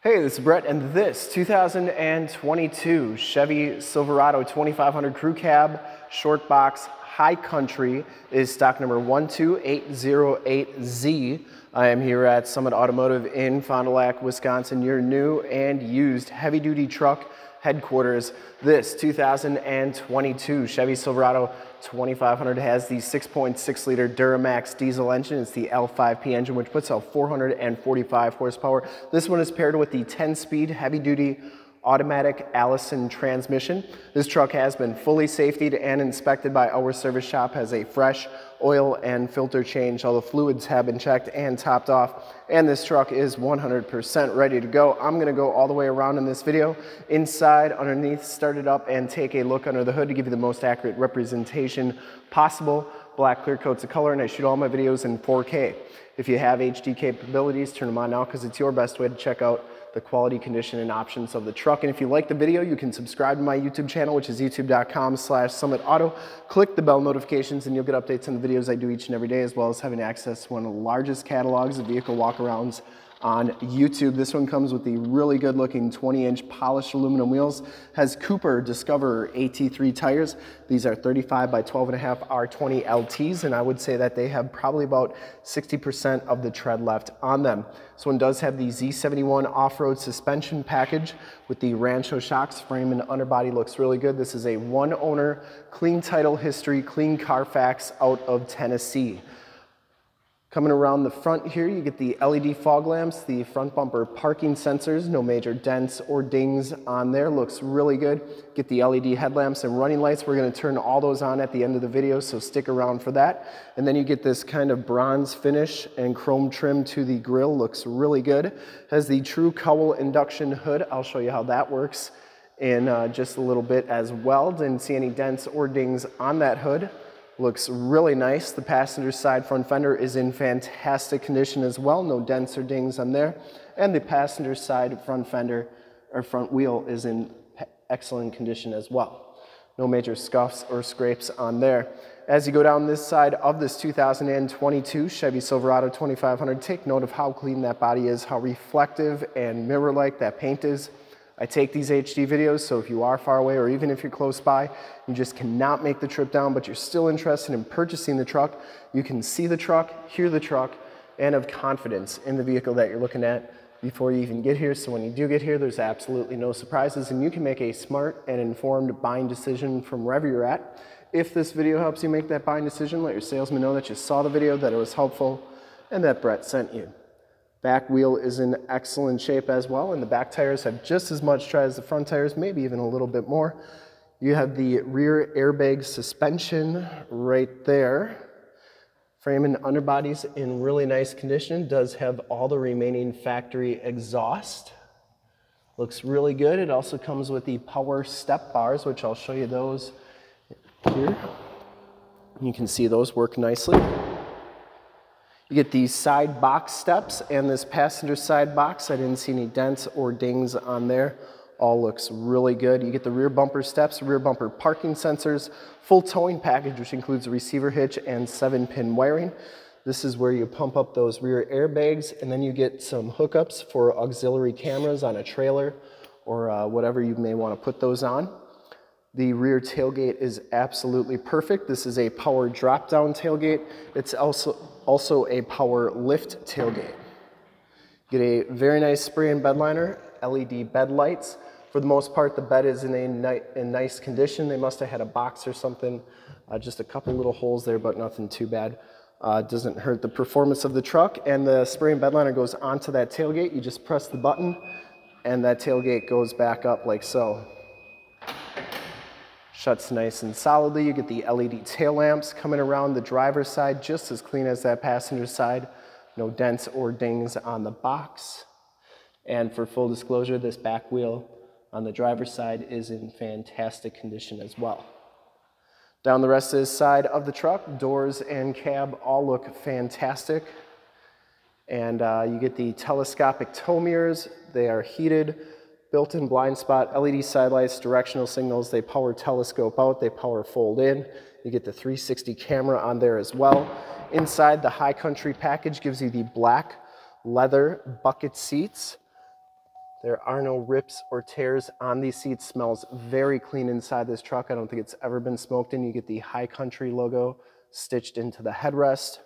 Hey, this is Brett, and this 2022 Chevy Silverado 2500 Crew Cab Short Box High Country is stock number 12808Z. I am here at Summit Automotive in Fond du Lac, Wisconsin, your new and used heavy duty truck headquarters. This 2022 Chevy Silverado 2500 has the 6.6 liter Duramax diesel engine. It's the L5P engine, which puts out 445 horsepower. This one is paired with the 10 speed heavy duty automatic Allison transmission. This truck has been fully safetied and inspected by our service shop, has a fresh oil and filter change. All the fluids have been checked and topped off, and this truck is 100% ready to go. I'm gonna go all the way around in this video, inside, underneath, start it up, and take a look under the hood to give you the most accurate representation possible. Black clear coats of color, and I shoot all my videos in 4K. If you have HD capabilities, turn them on now because it's your best way to check out the quality, condition, and options of the truck. And if you like the video, you can subscribe to my YouTube channel, which is youtube.com slash summitauto. Click the bell notifications and you'll get updates on the videos I do each and every day, as well as having access to one of the largest catalogs of vehicle walkarounds on YouTube. This one comes with the really good looking 20 inch polished aluminum wheels, has Cooper Discoverer AT3 tires. These are 35 by 12 and a half R20 LTs, and I would say that they have probably about 60% of the tread left on them. This one does have the Z71 off-road suspension package with the Rancho shocks. Frame and underbody looks really good. This is a one owner, clean title history, clean Carfax out of Tennessee. Coming around the front here, you get the LED fog lamps, the front bumper parking sensors, no major dents or dings on there, looks really good. Get the LED headlamps and running lights. We're gonna turn all those on at the end of the video, so stick around for that. And then you get this kind of bronze finish and chrome trim to the grille, looks really good. Has the true cowl induction hood. I'll show you how that works in uh, just a little bit as well. Didn't see any dents or dings on that hood. Looks really nice. The passenger side front fender is in fantastic condition as well. No dents or dings on there. And the passenger side front fender or front wheel is in excellent condition as well. No major scuffs or scrapes on there. As you go down this side of this 2022 Chevy Silverado 2500, take note of how clean that body is, how reflective and mirror-like that paint is. I take these HD videos, so if you are far away or even if you're close by, you just cannot make the trip down, but you're still interested in purchasing the truck, you can see the truck, hear the truck, and have confidence in the vehicle that you're looking at before you even get here. So when you do get here, there's absolutely no surprises and you can make a smart and informed buying decision from wherever you're at. If this video helps you make that buying decision, let your salesman know that you saw the video, that it was helpful, and that Brett sent you. Back wheel is in excellent shape as well, and the back tires have just as much tread as the front tires, maybe even a little bit more. You have the rear airbag suspension right there. Frame and underbody's in really nice condition. Does have all the remaining factory exhaust. Looks really good. It also comes with the power step bars, which I'll show you those here. You can see those work nicely. You get these side box steps and this passenger side box. I didn't see any dents or dings on there. All looks really good. You get the rear bumper steps, rear bumper parking sensors, full towing package, which includes a receiver hitch and seven pin wiring. This is where you pump up those rear airbags and then you get some hookups for auxiliary cameras on a trailer or uh, whatever you may want to put those on. The rear tailgate is absolutely perfect. This is a power drop down tailgate. It's also also a power lift tailgate. Get a very nice spray and bed liner, LED bed lights. For the most part, the bed is in a ni in nice condition. They must have had a box or something. Uh, just a couple little holes there, but nothing too bad. Uh, doesn't hurt the performance of the truck. And the spray and bed liner goes onto that tailgate. You just press the button and that tailgate goes back up like so. Shuts nice and solidly. You get the LED tail lamps coming around the driver's side, just as clean as that passenger side. No dents or dings on the box. And for full disclosure, this back wheel on the driver's side is in fantastic condition as well. Down the rest of this side of the truck, doors and cab all look fantastic. And uh, you get the telescopic tow mirrors. They are heated built-in blind spot, LED side lights, directional signals. They power telescope out, they power fold in. You get the 360 camera on there as well. Inside, the High Country package gives you the black leather bucket seats. There are no rips or tears on these seats. Smells very clean inside this truck. I don't think it's ever been smoked in. You get the High Country logo stitched into the headrest.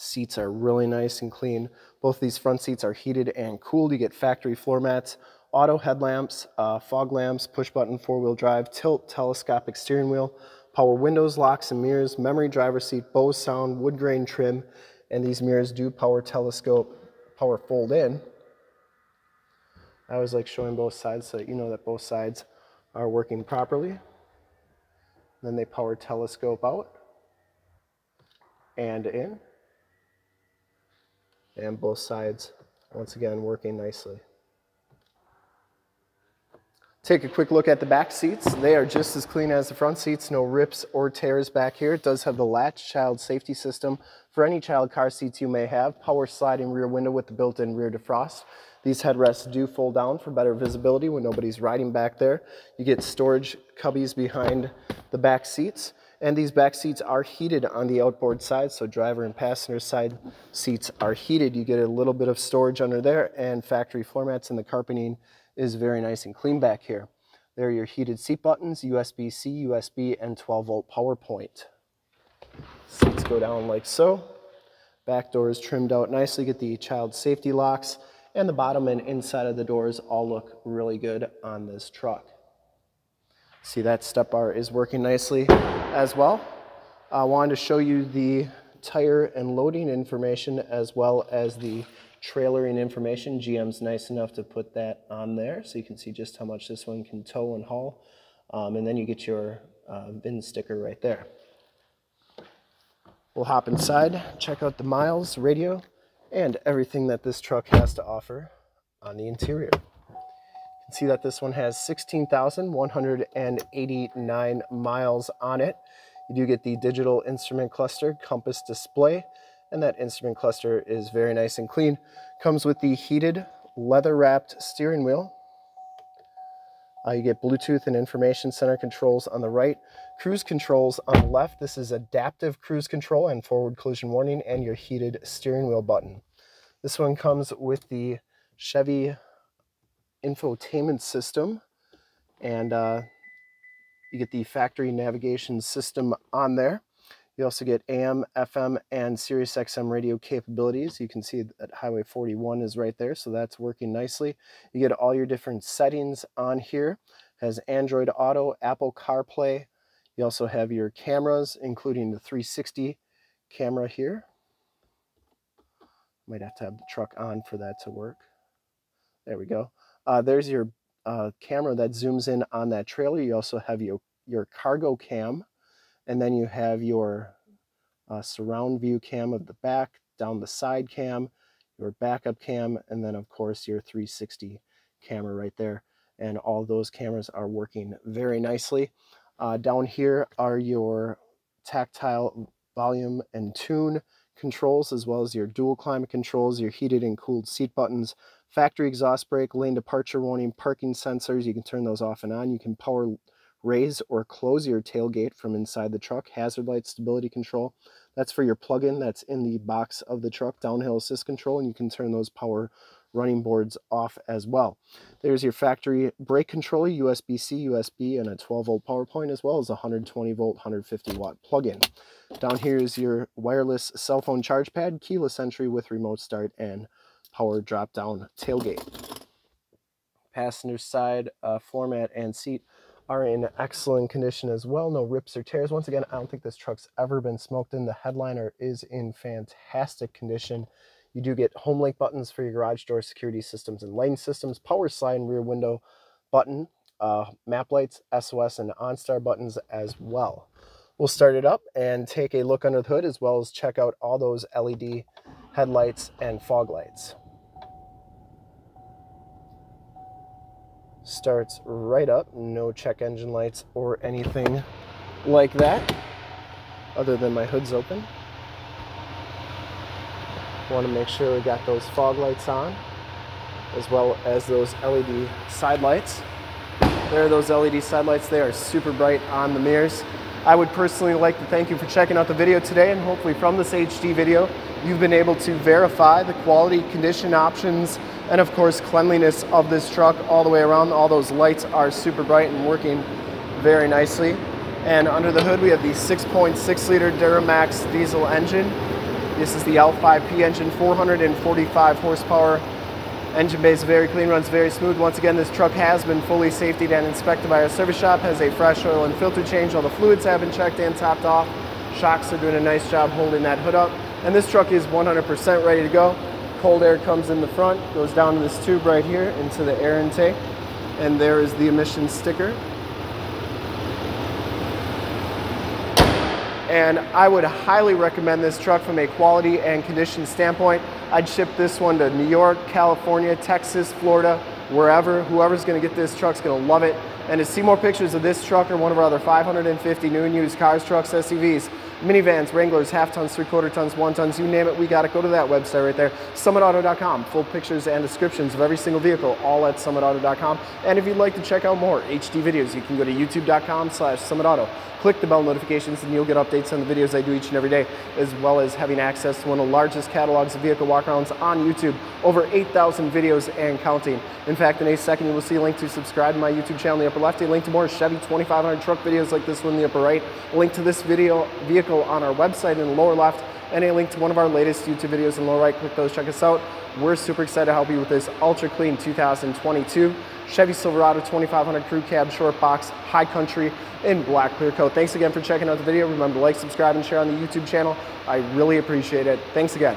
Seats are really nice and clean. Both these front seats are heated and cooled. You get factory floor mats, auto headlamps, uh, fog lamps, push button four-wheel drive, tilt telescopic steering wheel, power windows, locks and mirrors, memory driver seat, Bose sound, wood grain trim, and these mirrors do power telescope, power fold in. I always like showing both sides so that you know that both sides are working properly. Then they power telescope out and in. And both sides, once again, working nicely. Take a quick look at the back seats. They are just as clean as the front seats, no rips or tears back here. It does have the latch child safety system for any child car seats you may have. Power sliding rear window with the built-in rear defrost. These headrests do fold down for better visibility when nobody's riding back there. You get storage cubbies behind the back seats. And these back seats are heated on the outboard side, so driver and passenger side seats are heated. You get a little bit of storage under there, and factory floor mats and the carpeting is very nice and clean back here. There are your heated seat buttons, USB-C, USB, and 12-volt power point. Seats go down like so. Back door is trimmed out nicely. Get the child safety locks and the bottom and inside of the doors all look really good on this truck. See that step bar is working nicely as well. I wanted to show you the tire and loading information as well as the trailering information. GM's nice enough to put that on there so you can see just how much this one can tow and haul. Um, and then you get your uh, VIN sticker right there. We'll hop inside, check out the miles, radio, and everything that this truck has to offer on the interior. See that this one has 16,189 miles on it. You do get the digital instrument cluster compass display, and that instrument cluster is very nice and clean. Comes with the heated leather wrapped steering wheel. Uh, you get Bluetooth and information center controls on the right, cruise controls on the left. This is adaptive cruise control and forward collision warning and your heated steering wheel button. This one comes with the Chevy infotainment system and uh, you get the factory navigation system on there. You also get AM, FM, and Sirius XM radio capabilities. You can see that Highway 41 is right there, so that's working nicely. You get all your different settings on here. It has Android Auto, Apple CarPlay. You also have your cameras, including the 360 camera here. Might have to have the truck on for that to work. There we go. Uh, there's your uh, camera that zooms in on that trailer. You also have your, your cargo cam and then you have your uh, surround view cam of the back, down the side cam, your backup cam, and then of course your 360 camera right there. And all those cameras are working very nicely. Uh, down here are your tactile volume and tune controls, as well as your dual climate controls, your heated and cooled seat buttons, factory exhaust brake, lane departure warning, parking sensors. You can turn those off and on. You can power raise or close your tailgate from inside the truck, hazard light stability control. That's for your plug-in that's in the box of the truck, downhill assist control, and you can turn those power running boards off as well. There's your factory brake controller, USB-C, USB, and a 12 volt power point, as well as a 120 volt, 150 watt plug-in. Down here is your wireless cell phone charge pad, keyless entry with remote start, and power drop down tailgate. Passenger side uh, floor mat and seat are in excellent condition as well. No rips or tears. Once again, I don't think this truck's ever been smoked in. The headliner is in fantastic condition. You do get home link buttons for your garage door security systems and lane systems, power slide rear window button, uh, map lights, SOS, and OnStar buttons as well. We'll start it up and take a look under the hood as well as check out all those LED headlights and fog lights. starts right up. No check engine lights or anything like that, other than my hood's open. Want to make sure we got those fog lights on, as well as those LED side lights. There are those LED side lights. They are super bright on the mirrors. I would personally like to thank you for checking out the video today and hopefully from this HD video, you've been able to verify the quality, condition options, and of course cleanliness of this truck all the way around. All those lights are super bright and working very nicely. And under the hood we have the 6.6 liter Duramax diesel engine. This is the L5P engine, 445 horsepower. Engine bay is very clean, runs very smooth. Once again, this truck has been fully safetied and inspected by our service shop, has a fresh oil and filter change. All the fluids have been checked and topped off. Shocks are doing a nice job holding that hood up. And this truck is 100% ready to go. Cold air comes in the front, goes down to this tube right here into the air intake. And there is the emissions sticker. And I would highly recommend this truck from a quality and condition standpoint. I'd ship this one to New York, California, Texas, Florida, wherever. Whoever's gonna get this truck's gonna love it. And to see more pictures of this truck or one of our other 550 new and used cars, trucks, SUVs, minivans, Wranglers, half tons, three quarter tons, one tons, you name it, we got it. Go to that website right there, summitauto.com. Full pictures and descriptions of every single vehicle, all at summitauto.com. And if you'd like to check out more HD videos, you can go to youtube.com slash summitauto. Click the bell notifications and you'll get updates on the videos I do each and every day, as well as having access to one of the largest catalogs of vehicle walkarounds on YouTube. Over 8,000 videos and counting. In fact, in a second, you will see a link to subscribe to my YouTube channel in the upper left, a link to more Chevy 2500 truck videos like this one in the upper right, a link to this video vehicle on our website in the lower left, and a link to one of our latest YouTube videos in the lower right. Click those, check us out. We're super excited to help you with this ultra clean 2022 Chevy Silverado 2500 Crew Cab Short Box High Country in black clear coat. Thanks again for checking out the video. Remember to like, subscribe, and share on the YouTube channel. I really appreciate it. Thanks again.